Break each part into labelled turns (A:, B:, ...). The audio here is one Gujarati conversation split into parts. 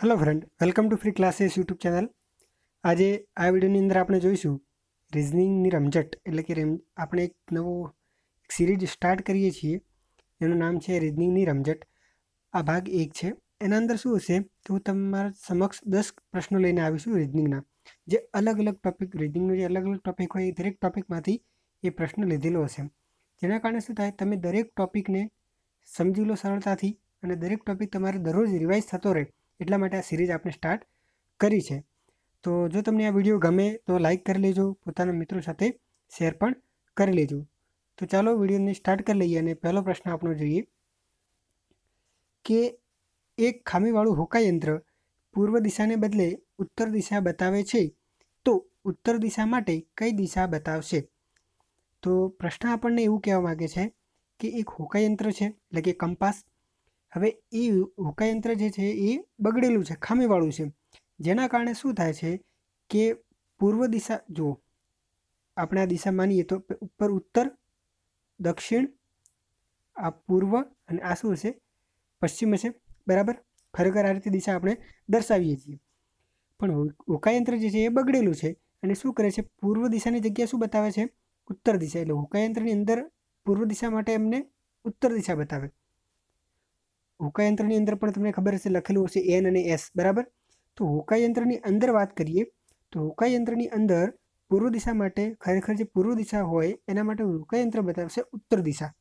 A: Hello friend welcome to free classes YouTube channel આજે આ વિડીયોની અંદર આપણે જોઈશું રિઝનિંગની રમઝટ, એટલે કે રેમ, આપણે એક નવો એક સિરીઝ સ્ટાર્ટ કરીએ છીએ. એનું નામ છે રિઝનિંગની રમઝટ. આ ભાગ એક છે. એના અંદર શું હશે? કે હું તમારા સમક્ષ દસ પ્રશ્નો લઈને આવીશું રિઝનિંગના જે અલગ અલગ ટોપિક રિઝનિંગનો જે અલગ અલગ ટોપિક હોય એ દરેક ટોપિકમાંથી એ પ્રશ્ન લીધેલો હશે. જેના કારણે શું થાય? તમે દરેક ટોપિકને સમજી લો સરળતાથી અને દરેક ટોપિક તમારે દરરોજ રિવાઇઝ થતો રહે. એટલા માટે આ સિરીઝ આપણે સ્ટાર્ટ કરી છે. તો જો તમને આ વીડિયો ગમે તો લાઈક કરી લેજો, પોતાના મિત્રો સાથે શેર પણ કરી લેજો. તો ચાલો વિડીયોને સ્ટાર્ટ કરી લઈએ અને પહેલો પ્રશ્ન આપણો જોઈએ કે એક ખામીવાળું હોકાયંત્ર પૂર્વ દિશાને બદલે ઉત્તર દિશા બતાવે છે તો ઉત્તર દિશા માટે કઈ દિશા બતાવશે? તો પ્રશ્ન આપણને એવું કહેવા માગે છે કે એક હોકાયંત્ર છે, એટલે કે કંપાસ. હવે એ હોકાયંત્ર જે છે એ બગડેલું છે, ખામીવાળું છે. જેના કારણે શું થાય છે કે પૂર્વ દિશા, જુઓ, આપણે આ દિશા માનીએ તો ઉપર ઉત્તર, દક્ષિણ, આ પૂર્વ અને આ શું હશે? પશ્ચિમ હશે. બરાબર? ખરેખર આ રીતે દિશા આપણે દર્શાવીએ છીએ. પણ હોકાયંત્ર જે છે એ બગડેલું છે અને શું કરે છે? પૂર્વ દિશાની જગ્યા શું બતાવે છે? ઉત્તર દિશા. એટલે હોકાયંત્રની અંદર પૂર્વ દિશા માટે એમને ઉત્તર દિશા બતાવે. હોકાયંત્રની અંદર પણ તમને ખબર હશે લખેલું હશે એન અને એસ બરાબર? તો હુકાયંત્રની અંદર વાત કરીએ, તો હુકાયંત્રની અંદર પૂર્વ દિશા માટે ખરેખર જે પૂર્વ દિશા હોય, એના માટે હુકાયંત્ર બતાવશે ઉત્તર દિશા.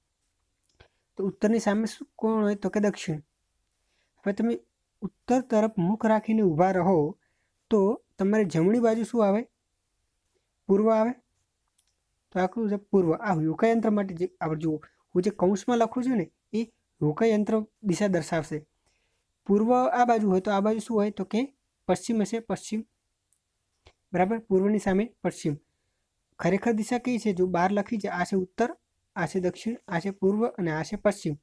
A: તો ઉત્તરની સામે કોણ હોય? તો કે દક્ષિણ. હવે તમે ઉત્તર તરફ મુખ રાખીને ઊભા રહો, તો તમારે જમણી બાજુ શું આવે? પૂર્વ આવે. તો આખું પૂર્વ, આ હુકાયંત્ર માટે જે આપણે જુઓ, હું જે કૌંસમાં લખું છું ને એ હોકાયંત્ર દિશા દર્શાવશે. પૂર્વ આ બાજુ હોય તો આ બાજુ શું હોય તો કે પશ્ચિમ હશે પશ્ચિમ. બરાબર? પૂર્વની સામે પશ્ચિમ. ખરેખર દિશા કઈ છે? જો બહાર લખી છે, આ છે ઉત્તર, આ છે દક્ષિણ, આ છે પૂર્વ અને આ છે પશ્ચિમ.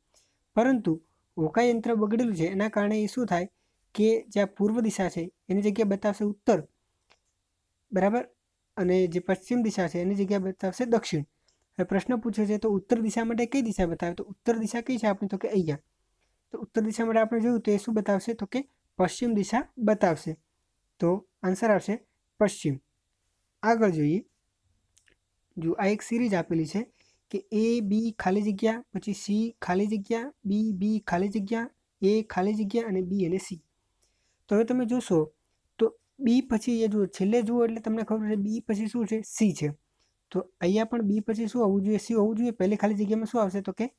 A: પરંતુ હોકાયંત્ર બગડેલું છે, એના કારણે એ શું થાય કે જ્યાં પૂર્વ દિશા છે, એની જગ્યા બતાવશે ઉત્તર. બરાબર? અને જે પશ્ચિમ દિશા છે, એની જગ્યા બતાવશે દક્ષિણ. હવે પ્રશ્ન પૂછ્યો છે, તો ઉત્તર દિશા માટે કઈ દિશા બતાવે? તો ઉત્તર દિશા કઈ છે આપણે? તો કે અહીંયા. તો ઉત્તર દિશા માટે આપણે જોયું તો એ શું બતાવશે? તો કે પશ્ચિમ દિશા બતાવશે. તો આન્સર આવશે પશ્ચિમ. આગળ જોઈએ. જો આ એક સિરીઝ આપેલી છે કે એ બી ખાલી જગ્યા, પછી સી ખાલી જગ્યા બી બી ખાલી જગ્યા એ ખાલી જગ્યા અને બી અને સી તો હવે તમે જોશો તો બી પછી એ જુઓ, છેલ્લે જુઓ એટલે તમને ખબર છે બી પછી શું છે? સી છે. તો અહીંયા પણ બી પછી શું હોવું જોઈએ? સી હોવું જોઈએ? પહેલી ખાલી જગ્યામાં શું આવશે? તો કે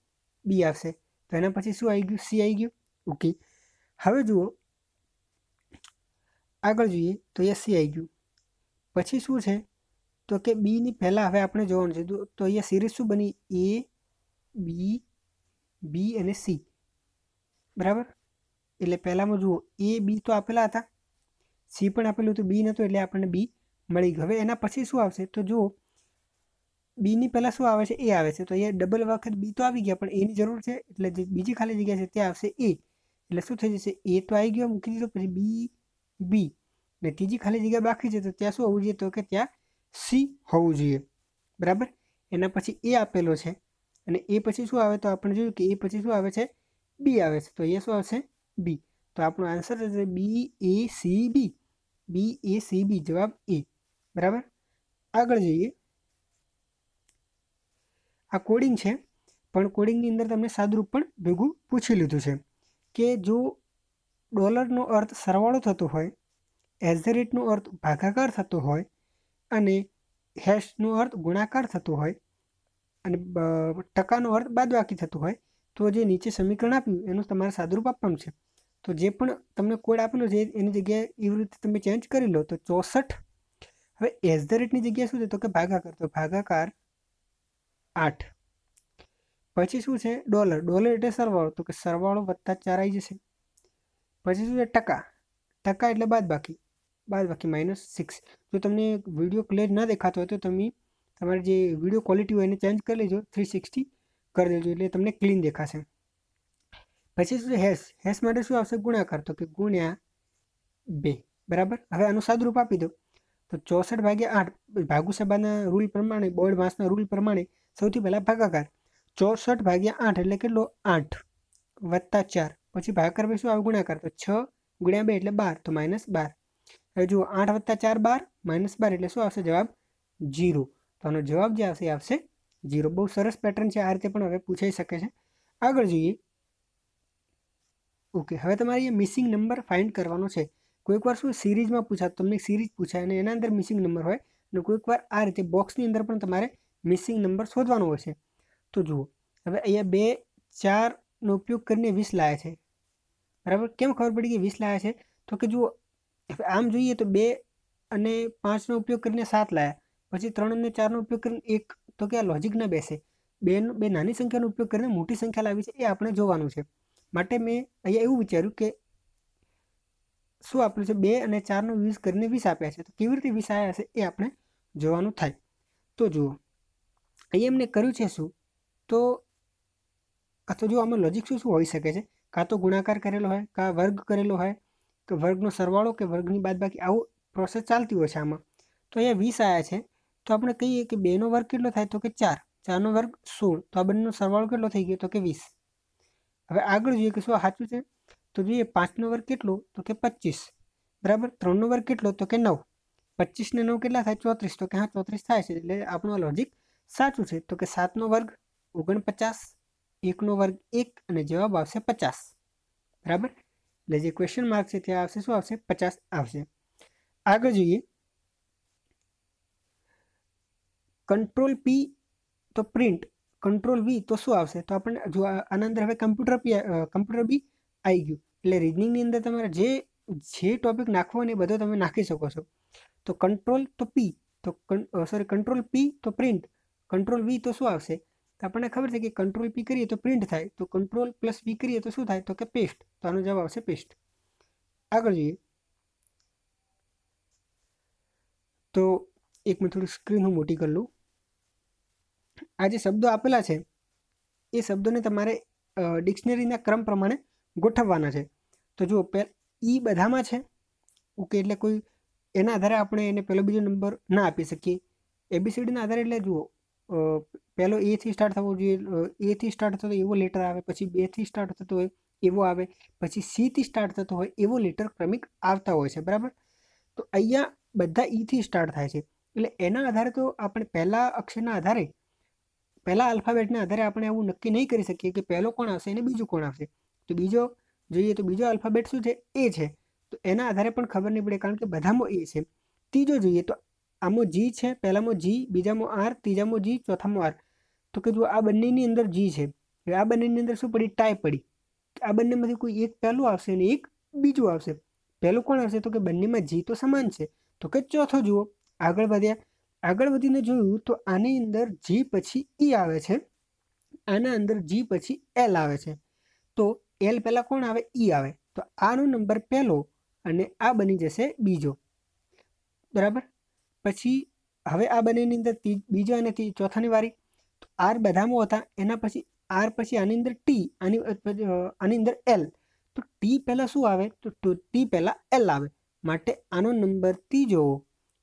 A: બી આવશે. તો એના પછી શું આવી ગયું? સી આવી ગયું? ઓકે. હવે જુઓ. આગળ જોઈએ તો અહીંયા સી આવી ગયું. પછી શું છે? તો કે બીની પહેલાં હવે આપણે જોવાનું છે. તો અહીંયા સિરીઝ શું બની? એ, બી બી અને સી. બરાબર? એટલે પહેલાંમાં જુઓ. એ, બી તો આપેલા હતા. સી પણ આપેલું હતું. બી નહોતું. એટલે આપણને બી મળી ગયું. હવે એના પછી શું આવશે? તો જુઓ. બીની પહેલાં શું આવે છે? એ આવે છે. તો અહીંયા ડબલ વખત બી તો આવી ગયા, પણ એની જરૂર છે. એટલે જે બીજી ખાલી જગ્યા છે, ત્યાં આવશે એ. એટલે શું થઈ જશે? એ તો આવી ગયો, મૂકી દીધો, પછી બી બી. ને ત્રીજી ખાલી જગ્યા બાકી છે, તો ત્યાં શું હોવું જોઈએ? તો કે ત્યાં સી હોવું જોઈએ. બરાબર? એના પછી એ આપેલો છે. અને એ પછી શું આવે? તો આપણે જોયું કે એ પછી શું આવે છે? બી આવે છે. તો અહીંયા શું આવશે? બી. તો આપણો આન્સર થશે બી, એ, સી, બી. બી, એ, સી, બી. જવાબ એ. બરાબર? આગળ જઈએ. આ કોડિંગ છે. પણ કોડિંગની અંદર તમને સાદરૂપ પણ ભેગું પૂછી લીધું છે કે જો ડોલરનો અર્થ સરવાળો થતો હોય એઝ ધ રેટનો અર્થ ભાગાકાર થતો હોય અને હેશનો અર્થ ગુણાકાર થતો હોય અને ટકાનો અર્થ બાદબાકી થતો હોય, તો જે નીચે સમીકરણ આપ્યું એનું તમારે સાદરૂપ આપવાનું છે. તો જે પણ તમને કોડ આપેલો છે, એની જગ્યાએ એવી રીતે તમે ચેન્જ કરી લો તો ચોસઠ. હવે એઝ ધ રેટની જગ્યાએ શું છે? તો કે ભાગાકાર. તો ભાગાકાર આઠ. પછી શું છે? ડોલર ડોલર એટલે સરવાળો. તો કે સરવાળો વત્તા ચાર આવી જશે. પછી શું છે? ટકા. ટકા એટલે બાદ બાકી બાદ બાકી માઇનસ સિક્સ જો તમને વીડિયો ક્લિયર ના દેખાતો હોય તો તમે તમારી જે વીડિયો ક્વોલિટી હોય એને ચેન્જ કરી લેજો. થ્રી સિક્સટી કરી દેજો. એટલે તમને ક્લીન દેખાશે. પછી શું છે? હેશ. હેશ માટે શું આવશે? ગુણાકાર. તો કે ગુણ્યા બે. બરાબર? હવે આનું સાદરૂપ આપી દો. તો ચોસઠ ભાગ્યા આઠ. ભાગુસભાના રૂલ પ્રમાણે બોર્ડ માસના રૂલ પ્રમાણે સૌથી પહેલાં ભાગાકાર. ચોસઠ ભાગ્યા આઠ એટલે કેટલો? આઠ. વત્તા ચાર. પછી ભાગાકાર પછી શું આવે ગુણાકાર. તો છ ગુણ્યા બે એટલે બાર. તો માઇનસ બાર. હવે જુઓ, આઠ વત્તા ચાર બાર માઇનસ બાર એટલે શું આવશે? જવાબ જીરો. તો આનો જવાબ જે આવશે, એ આવશે જીરો. બહુ સરસ પેટર્ન છે. આ રીતે પણ હવે પૂછાઈ શકે છે. આગળ જોઈએ. ઓકે, હવે તમારે એ મિસિંગ નંબર ફાઇન્ડ કરવાનો છે. કોઈક વાર શું સિરીઝમાં પૂછાય? તમને સિરીઝ પૂછાય અને એના અંદર મિસિંગ નંબર હોય. અને કોઈક વાર આ રીતે બોક્સની અંદર પણ તમારે મિસિંગ નંબર શોધવાનો હોય છે. તો જુઓ, હવે અહીંયા બે, ચારનો ઉપયોગ કરીને વીસ લાયા છે. બરાબર? કેમ ખબર પડી કે વીસ લાયા છે? તો કે જુઓ આમ જોઈએ તો બે અને પાંચનો ઉપયોગ કરીને સાત લાયા. પછી ત્રણ અને ચારનો ઉપયોગ કરીને એક. તો કે આ લોજિક ન બેસે. બેનો, બે નાની સંખ્યાનો ઉપયોગ કરીને મોટી સંખ્યા લાવી છે, એ આપણે જોવાનું છે. માટે મેં અહીંયા એવું વિચાર્યું કે શું આપ્યું છે? બે અને ચારનો યુઝ કરીને વીસ આપ્યા છે. તો કેવી રીતે વીસ આવ્યા છે એ આપણે જોવાનું થાય. તો જુઓ અહીંયા એમને કર્યું છે શું? તો અથવા જો આમાં લોજિક શું શું હોઈ શકે છે? કાં તો ગુણાકાર કરેલો હોય, કાં વર્ગ કરેલો હોય કે વર્ગનો સરવાળો કે વર્ગની બાદ બાકી આવું પ્રોસેસ ચાલતી હોય છે આમાં. તો અહીંયા વીસ આવ્યા છે. તો આપણે કહીએ કે બેનો વર્ગ કેટલો થાય? તો કે ચાર. ચારનો વર્ગ સોળ. તો આ બંનેનો સરવાળો કેટલો થઈ ગયો? તો કે વીસ. હવે આગળ જોઈએ કે શું સાચું છે? તો જોઈએ પાંચનો વર્ગ કેટલો? તો કે પચીસ. બરાબર? ત્રણનો વર્ગ કેટલો? તો કે નવ. પચીસને નવ કેટલા થાય? ચોત્રીસ. તો કે હા, ચોત્રીસ થાય છે. એટલે આપણું લોજિક સાચું છે તો કે સાતનો વર્ગ ઓગણપચાસ, એકનો વર્ગ એક અને જવાબ આવશે પચાસ. બરાબર? એટલે જે ક્વેશ્ચન માર્ક છે ત્યાં આવશે, શું આવશે? પચાસ આવશે. આગળ જોઈએ. કંટ્રોલ પી તો પ્રિન્ટ કંટ્રોલ વી તો શું આવશે? તો આપણને જો આના અંદર હવે કમ્પ્યુટર પી કમ્પ્યુટર બી આવી ગયું. એટલે રીઝનિંગની અંદર તમારે જે જે ટોપિક નાખવો ને એ બધો તમે નાખી શકો છો. તો કંટ્રોલ તો પી તો સોરી કંટ્રોલ પી તો પ્રિન્ટ કંટ્રોલ વી તો શું આવશે? તો આપણને ખબર છે કે કંટ્રોલ પી કરીએ તો પ્રિન્ટ થાય. તો કંટ્રોલ પ્લસ વી કરીએ તો શું થાય? તો કે પેસ્ટ તો આનો જવાબ આવશે પેસ્ટ આગળ જોઈએ. તો એક મેં થોડી સ્ક્રીન હું મોટી કરી લઉં. આ જે શબ્દો આપેલા છે, એ શબ્દોને તમારે ડિક્શનરીના ક્રમ પ્રમાણે ગોઠવવાના છે. તો જુઓ, પે ઈ બધામાં છે. ઓકે એટલે કોઈ, એના આધારે આપણે એને પહેલો બીજો નંબર ના આપી શકીએ. એબીસીડીના આધારે એટલે જુઓ પહેલો એથી સ્ટાર્ટ થવો જોઈએ. એથી સ્ટાર્ટ થતો એવો લેટર આવે, પછી બેથી સ્ટાર્ટ થતો હોય એવો આવે, પછી સીથી સ્ટાર્ટ થતો હોય એવો લેટર ક્રમિક આવતા હોય છે. બરાબર? તો અહીંયા બધા ઈથી સ્ટાર્ટ થાય છે. એટલે એના આધારે તો આપણે પહેલા અક્ષરના આધારે, પહેલા આલ્ફાબેટના આધારે આપણે એવું નક્કી નહીં કરી શકીએ કે પહેલો કોણ આવશે અને બીજું કોણ આવશે. તો બીજો જોઈએ તો બીજો આલ્ફાબેટ શું છે? એ છે. તો એના આધારે પણ ખબર નહીં પડે કારણ કે બધામાં એ છે. ત્રીજો જોઈએ તો આમાં જી છે, પહેલામાં જી બીજામાં આર ત્રીજામાં જી ચોથામાં આર તો કે જો આ બંનેની અંદર જી છે આ બંનેની અંદર શું પડી? ટાઈ પડી. આ બંનેમાંથી કોઈ એક પહેલું આવશે અને એક બીજું આવશે. પહેલું કોણ આવશે? તો કે બંનેમાં જી તો સમાન છે. તો કે ચોથો જુઓ. આગળ વધ્યા. આગળ વધીને જોયું તો આની અંદર જી પછી ઈ આવે છે. આના અંદર જી પછી એલ આવે છે. તો એલ પહેલાં કોણ આવે? ઈ આવે. તો આનો નંબર પહેલો અને આ બની જશે બીજો. બરાબર? પછી હવે આ બંનેની અંદર બીજો અને ચોથાની વારી તો આર બધામાં હતા, એના પછી આર પછી આની અંદર ટી, આની આની અંદર એલ. તો ટી પહેલાં શું આવે? તો ટી પહેલાં એલ આવે. માટે આનો નંબર ત્રીજો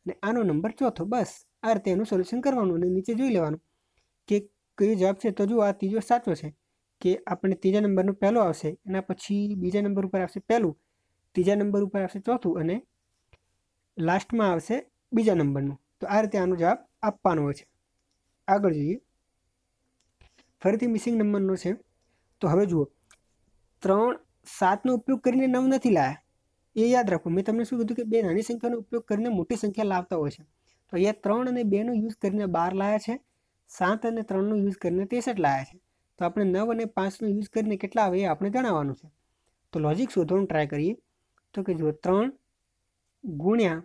A: અને આનો નંબર ચોથો. બસ, આ રીતે એનું સોલ્યુશન કરવાનું અને નીચે જોઈ લેવાનું કે કયો જવાબ છે. તો જો આ ત્રીજો સાચો છે કે આપણે ત્રીજા નંબરનો પહેલો આવશે, એના પછી બીજા નંબર ઉપર આવશે પહેલું, ત્રીજા નંબર ઉપર આવશે ચોથું અને લાસ્ટમાં આવશે બીજા નંબરનું. તો આ રીતે આનો જવાબ આપવાનો હોય છે. આગળ જોઈએ. ફરીથી મિસિંગ નંબરનો છે. તો હવે જુઓ. ત્રણ સાતનો ઉપયોગ કરીને નવ નથી લાયા. એ યાદ રાખો, મેં તમને શું કીધું કે બે નાની સંખ્યાનો ઉપયોગ કરીને મોટી સંખ્યા લાવતા હોય છે. તો અહીંયા ત્રણ અને બેનો યુઝ કરીને બાર લાયા છે. સાત અને ત્રણનો યુઝ કરીને ત્રેસઠ લાયા છે. તો આપણે નવ અને પાંચનો યુઝ કરીને કેટલા આવે એ આપણે જણાવવાનું છે. તો લોજિક શોધવાનું ટ્રાય કરીએ. તો કે જુઓ, ત્રણ ગુણ્યા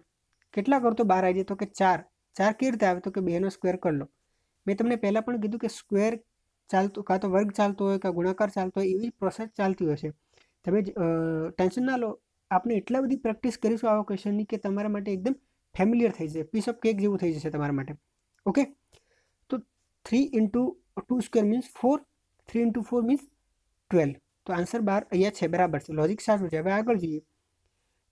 A: કેટલા કરતો બાર આવી જાય તો કે ચાર. ચાર કેવી રીતે આવે તો કે બેનો સ્ક્વેર કરી લો. મેં તમને પહેલાં પણ કીધું કે સ્ક્વેર ચાલતું, કાં તો વર્ગ ચાલતો હોય, કાં ગુણાકાર ચાલતો હોય, એવી પ્રોસેસ ચાલતી હોય છે. તમે ટેન્શન ના લો. આપણે એટલા બધી પ્રેક્ટિસ કરીશું આવા ક્વેશ્ચનની કે તમારા માટે એકદમ ફેમિલિયર થઈ જશે. પીસ ઓફ કેક જેવું થઈ જશે તમારા માટે. ઓકે તો three into two square means four three into four means twelve તો આન્સર બાર અહીંયા છે. બરાબર છે. લોજિક સાચું છે. હવે આગળ જોઈએ.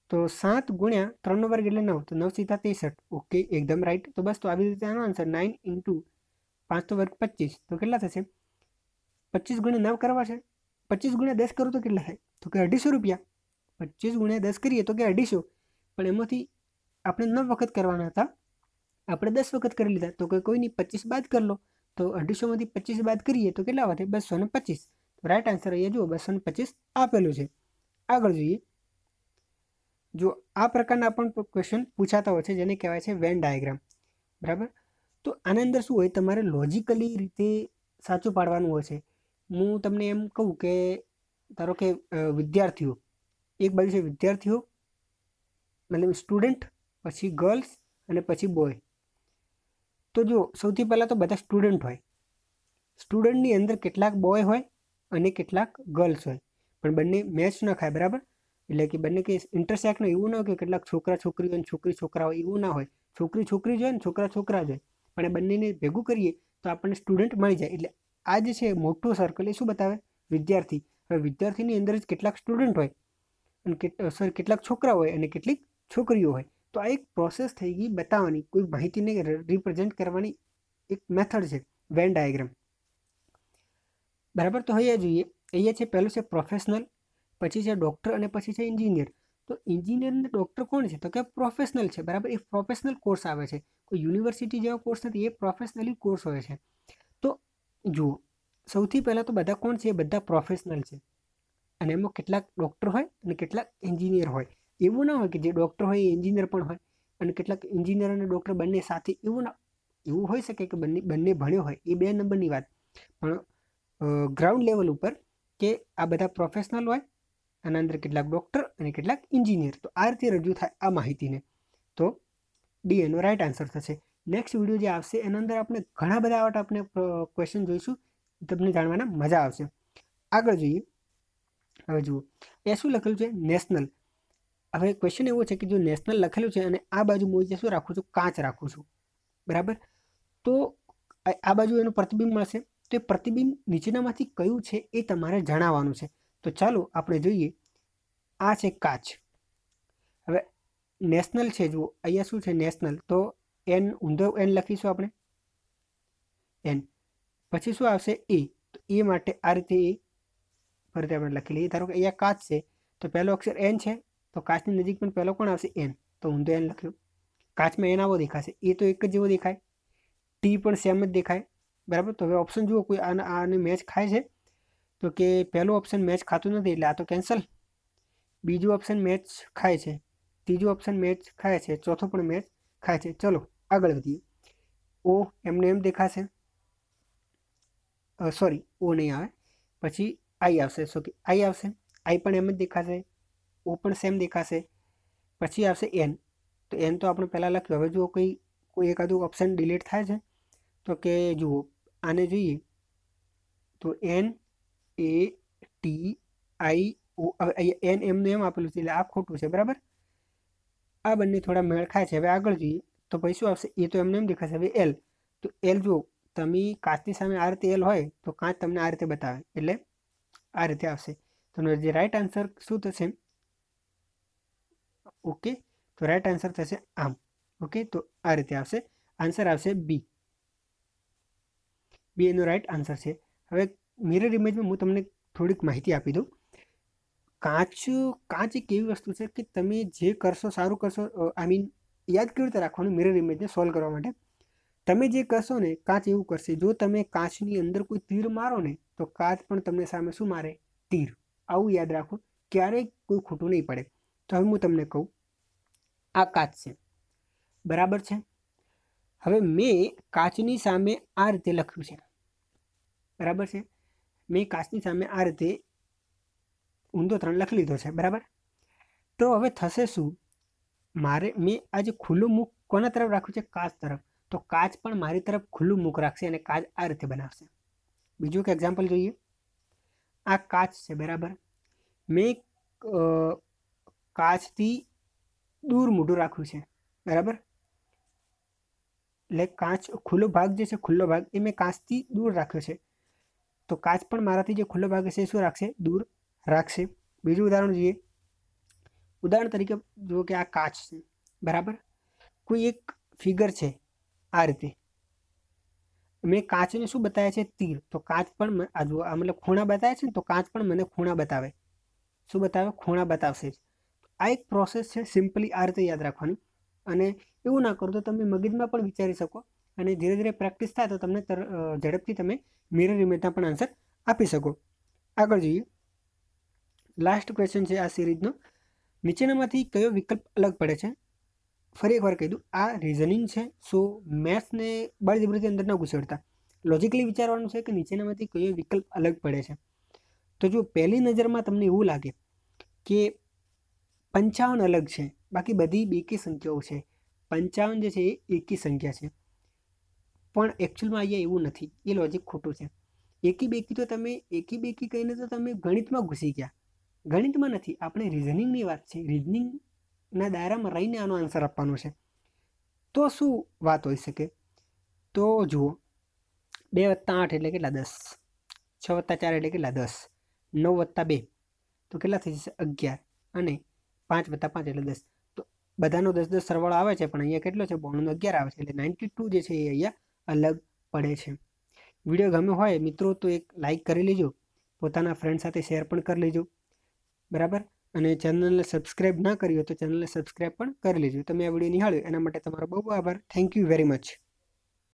A: તો સાત ગુણ્યા ત્રણનો વર્ગ એટલે નવ, તો નવ સીધા ત્રેસઠ. ઓકે એકદમ રાઈટ તો બસ, તો આવી રીતે આનો આન્સર નાઇન ઇન્ટુ પાંચ તો વર્ગ પચીસ. તો કેટલા થશે? પચીસ ગુણ્યા નવ કરવા છે. પચીસ ગુણ્યા દસ કરો તો કેટલા થાય? તો કે અઢીસો રૂપિયા. પચીસ ગુણ્યા દસ કરીએ તો કે અઢીસો. પણ એમાંથી આપણે નવ વખત કરવાના હતા. આપણે દસ વખત કરી લીધા. તો કે કોઈ નહીં પચીસ બાદ કરી લો. તો અઢીસોમાંથી પચીસ બાદ કરીએ તો કેટલા વધે? બસો ને પચીસ. રાઈટ આન્સર અહીંયા જુઓ. બસો ને પચીસ આપેલું છે. આગળ જોઈએ. જો આ પ્રકારના પણ ક્વેશ્ચન પૂછાતા હોય છે, જેને કહેવાય છે વેન ડાયાગ્રામ બરાબર? તો આના અંદર શું હોય? તમારે લોજિકલી રીતે સાચું પાડવાનું હોય છે. હું તમને એમ કહું કે, ધારો કે વિદ્યાર્થીઓ, એક બાજુ છે વિદ્યાર્થીઓ, મતલબ સ્ટુડન્ટ પછી ગર્લ્સ અને પછી બોય તો જો, સૌથી પહેલાં તો બધા સ્ટુડન્ટ હોય. સ્ટુડન્ટની અંદર કેટલાક બોય હોય અને કેટલાક ગર્લ્સ હોય. પણ બંને મેચ ન ખાય, બરાબર? એટલે કે બંને કે ઇન્ટરસેક્ટનું એવું ના હોય કે કેટલાક છોકરા છોકરીઓ અને છોકરી છોકરા હોય એવું ના હોય. છોકરી છોકરી જોઈએ ને છોકરા છોકરા જોઈએ પણ એ બંનેને ભેગું કરીએ તો આપણને સ્ટુડન્ટ મળી જાય. એટલે આ જે છે મોટું સર્કલ એ શું બતાવે? વિદ્યાર્થી. હવે વિદ્યાર્થીની અંદર જ કેટલાક સ્ટુડન્ટ હોય અને સોરી કેટલાક છોકરા હોય અને કેટલીક છોકરીઓ હોય. તો આ એક પ્રોસેસ થઈ ગઈ બતાવવાની. કોઈ માહિતીને રિપ્રેઝેન્ટ કરવાની એક મેથડ છે. વેન ડાયાગ્રામ બરાબર? તો અહીંયા જોઈએ. અહીંયા છે પહેલું છે પ્રોફેશનલ પછી છે ડૉક્ટર અને પછી છે એન્જિનિયર તો એન્જિનિયર અને ડૉક્ટર કોણ છે? તો કે પ્રોફેશનલ છે, બરાબર? એ પ્રોફેશનલ કોર્સ આવે છે. કોઈ યુનિવર્સિટી જેવા કોર્સ નથી, એ પ્રોફેશનલી કોર્સ હોય છે. તો જુઓ, સૌથી પહેલાં તો બધા કોણ છે? એ બધા પ્રોફેશનલ છે. અને એમાં કેટલાક ડૉક્ટર હોય અને કેટલાક એન્જિનિયર હોય. એવું ના હોય કે જે ડૉક્ટર હોય એ એન્જિનિયર પણ હોય અને કેટલાક એન્જિનિયર અને ડૉક્ટર બંને સાથે એવું ના, એવું હોઈ શકે કે બંને બંને ભણ્યો હોય. એ બે નંબરની વાત. પણ ગ્રાઉન્ડ લેવલ ઉપર કે આ બધા પ્રોફેશનલ હોય આના અંદર કેટલાક ડૉક્ટર અને કેટલાક એન્જિનિયર તો આ રીતે રજૂ થાય આ માહિતીને. તો ડી એનો રાઇટ આન્સર થશે. નેક્સ્ટ વીડિયો જે આવશે, એના અંદર આપણે ઘણા બધા આવા આપણે ક્વેશ્ચન જોઈશું. તમને જાણવાના મજા આવશે. આગળ જોઈએ. હવે જુઓ. એ શું લખેલું છે? નેશનલ હવે ક્વેશ્ચન એવો છે કે જો નેશનલ લખેલું છે અને આ બાજુ મોજે શું રાખું છું? કાચ રાખું છું. બરાબર? તો આ બાજુ એનું પ્રતિબિંબ મળશે. તો એ પ્રતિબિંબ નીચેનામાંથી કયું છે એ તમારે જણાવવાનું છે. તો ચાલો આપણે જોઈએ. આ છે કાચ. હવે નેશનલ છે જુઓ. અહીંયા શું છે નેશનલ? તો એન ઊંધો એન લખીશું આપણે. એન. પછી શું આવશે? એ. તો એ માટે આ રીતે એ ફરીથી આપણે લખી લઈએ. ધારો કે અહીંયા કાચ છે, તો પહેલો અક્ષર એન છે, તો કાચની નજીક પણ પહેલો કોણ આવશે? એન. તો ઊંધો એન લખ્યું કાચમાં એન આવો દેખાશે. એ તો એક જ જેવો દેખાય. ટી પણ સેમ જ દેખાય. બરાબર? તો હવે ઓપ્શન જુઓ, કોઈ આને આને મેચ ખાય છે? તો કે પહેલું ઓપ્શન મેચ ખાતું નથી એટલે આ તો કેન્સલ બીજું ઓપ્શન મેચ ખાય છે. ત્રીજું ઓપ્શન મેચ ખાય છે. ચોથું પણ મેચ ખાય છે. ચલો, આગળ વધીએ. ઓ એમને એમ દેખાશે. સોરી ઓ નહીં આવે. પછી આઈ આવશે. સો કે આઈ આવશે. આઈ પણ એમ જ દેખાશે. ઓ પણ સેમ દેખાશે. પછી આવશે એન તો એન તો આપણે પહેલાં લખ્યું. હવે જુઓ કોઈ કોઈ એકાદું ઓપ્શન ડિલીટ થાય છે, તો કે જુઓ, આને જોઈએ. તો N A T I O N એમનું એમ આપેલું છે, એટલે આ ખોટું છે, બરાબર? આ બંને થોડા મેળ ખાય છે, હવે આગળ જોઈએ. તો પછી શું આવશે? એ તો એમને એમ દેખાશે, હવે એલ તો એલ જો તમે કાચની સામે આ રીતે એલ હોય, તો કાચ તમને આ રીતે બતાવે, એટલે આ રીતે આવશે. તો જે રાઈટ આન્સર શું થશે? ઓકે તો રાઈટ આન્સર થશે આમ. ઓકે તો આ રીતે આવશે. આન્સર આવશે બી બી એનો રાઈટ આન્સર છે. હવે મિરર ઇમેજમાં હું તમને થોડીક માહિતી આપી દઉં. કાચ કાચ એક એવી વસ્તુ છે કે તમે જે કરશો, સારું કરશો આઈ મીન યાદ કેવી રીતે રાખવાનું મિરર ઇમેજને સોલ્વ કરવા માટે? તમે જે કરશો ને કાચ એવું કરશે. જો તમે કાચની અંદર કોઈ તીર મારો ને, તો કાચ પણ તમને સામે શું મારે? તીર. આવું યાદ રાખો. ક્યારેય કોઈ ખોટું નહીં પડે. તો હવે હું તમને કહું, આ કાચ છે. બરાબર છે? હવે મેં કાચની સામે આ રીતે લખ્યું છે. બરાબર છે? મેં કાચની સામે આ રીતે ઊંધો ત્રણ લખી લીધો છે, બરાબર? તો હવે થશે શું? મારે, મેં આજે ખુલ્લું મુખ કોના તરફ રાખ્યું છે? કાચ તરફ. તો કાચ પણ મારી તરફ ખુલ્લું મુખ રાખશે અને કાચ આ રીતે બનાવશે. બીજું એક એક્ઝામ્પલ જોઈએ. આ કાચ છે, બરાબર? મેં કાચથી દૂર મોઢું રાખ્યું છે, બરાબર? એટલે કાચ ખુલ્લો ભાગ જે છે, ખુલ્લો ભાગ એ મેં કાચથી દૂર રાખ્યો છે. તો કાચ પણ મારાથી જે ખુલ્લો ભાગ એ શું રાખશે? દૂર રાખશે. બીજું ઉદાહરણ જોઈએ. ઉદાહરણ તરીકે જુઓ કે આ કાચ છે. બરાબર? કોઈ એક ફિગર છે આ રીતે. મેં કાચને શું બતાવ્યા છે? તીર. તો કાચ પણ આ જુઓ, આ મતલબ ખૂણા બતાવે છે ને, તો કાચ પણ મને ખૂણા બતાવે. શું બતાવે? ખૂણા બતાવશે જ. આ એક પ્રોસેસ છે સિમ્પલી આ રીતે યાદ રાખવાની. અને એવું ના કરો તો તમે મગજમાં પણ વિચારી શકો અને ધીરે ધીરે પ્રેક્ટિસ થાય તો તમને તર ઝડપથી તમે મિરર ઇમેજના પણ આન્સર આપી શકો. આગળ જોઈએ. લાસ્ટ ક્વેશ્ચન છે આ સિરીઝનો નીચેનામાંથી કયો વિકલ્પ અલગ પડે છે? ફરી એકવાર કહી દઉં, આ રિઝનિંગ છે સો મેથ્સને બળજબરીથી અંદર ન ઘૂસડતા. લોજિકલી વિચારવાનું છે કે નીચેનામાંથી કયો વિકલ્પ અલગ પડે છે? તો જો પહેલી નજરમાં તમને એવું લાગે કે પંચાવન અલગ છે, બાકી બધી બેકી સંખ્યાઓ છે. પંચાવન જે છે એ એકી સંખ્યા છે. પણ એકચ્યુઅલમાં અહીંયા એવું નથી. એ લોજિક ખોટું છે. એકી બેકી તો તમે, એકી બેકી કહીને તો તમે ગણિતમાં ઘૂસી ગયા. ગણિતમાં નથી, આપણે રિઝનિંગની વાત છે. રિઝનિંગના દાયરામાં રહીને આનો આન્સર આપવાનો છે. તો શું વાત હોઈ શકે? તો જુઓ, બે વત્તા આઠ એટલે કેટલા? દસ. છ વત્તા ચાર એટલે કેટલા? દસ. નવ વત્તા બે. તો કેટલા થઈ જશે? અગિયાર. અને પાંચ વત્તા પાંચ એટલે દસ. તો બધાનો દસ દસ સરવાળો આવે છે, પણ અહીંયા કેટલો છે? બોણનો અગિયાર આવે છે. એટલે નાઇન્ટી ટુ જે છે એ અહીંયા અલગ પડે છે. વીડિયો ગમ્યો હોય મિત્રો તો એક લાઇક કરી લેજો, પોતાના ફ્રેન્ડ સાથે શેર પણ કરી લેજો, બરાબર? અને ચેનલને સબસ્ક્રાઈબ ના કરી હોય તો ચેનલને સબસ્ક્રાઈબ પણ કરી લેજો. તમે આ વીડિયો નિહાળ્યો એના માટે તમારો બહુ આભાર. Thank you very much